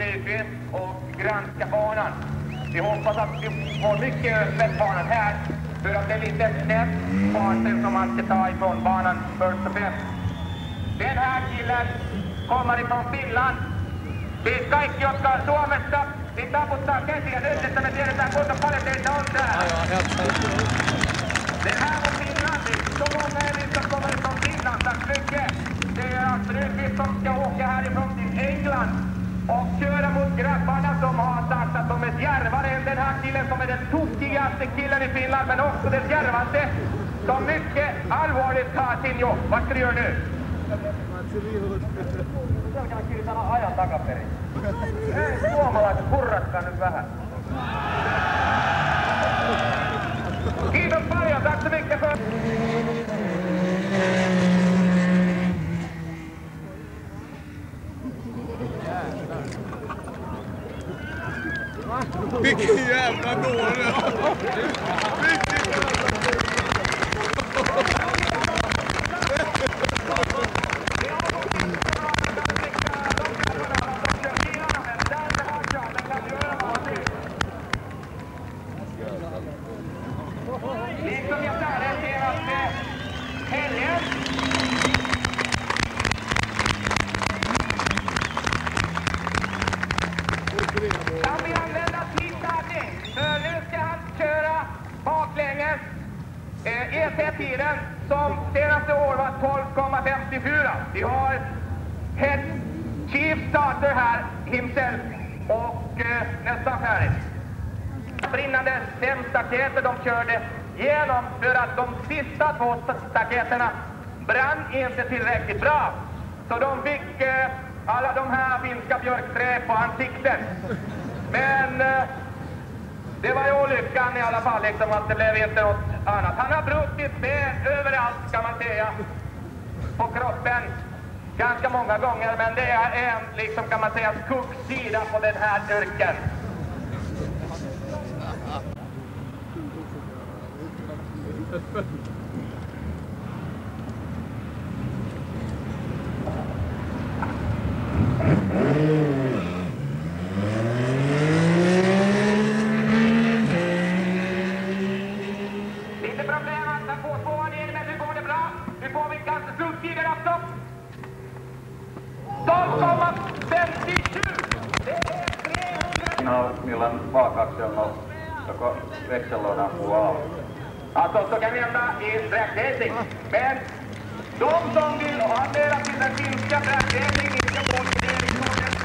Nyqvist och granska banan. Vi hoppas att vi får mycket öppet banan här. För att det är lite snett farter som man ska ta ifrån banan först och främst. Den här killen kommer ifrån Finland. Siis kaikki, jotka Suomesta, niin taputtaa käsiä nyt, että me tiedetään kuinka paljon teitä on täällä. Det här var Finland. Så många är det som kommer ifrån Finland. Tack så mycket. Det är Rydqvist som ska åka härifrån till England och köra mot grabbarna som har sagt att de är djärvare än den här killen som är den tokigaste killen i Finland, men också den djärvaste. som mycket allvarligt tar till jobb. Vad ska du göra nu? Ajan takaperin. Ei, suomalaiset, nyt vähän. Kiitos paljon, tack så mycket för... Vilken jävla dåre! Liksom jag sa helgen. Kan vi nu ska han köra baklänges. Eh, ET-tiden som senaste år var 12,54. Vi har head chief starter här himself och eh, nästan färdig. Brinnande stämstaketer de körde genom för att de sista två staketerna brann inte tillräckligt bra. Så de fick eh, alla de här finska björkträ på ansiktet. Men eh, det var ju olyckan i alla fall, liksom att det blev inte något annat. Han har brutit ben överallt kan man säga, på kroppen. Ganska många gånger, men det är en, liksom kan man säga, skuggsida på den här yrken. Lite problem att ta på tvåan in, men nu går det bra. Nu får vi kanske sluttiden också. 12,57! Det är 300 No, milloin maakaksi on ollut joko vekselloidaan kuva av. Alltså, så kan vi hända i dragtävling. Men de som vill anmäla till den finska dragtävlingen inte får turneringsordern till den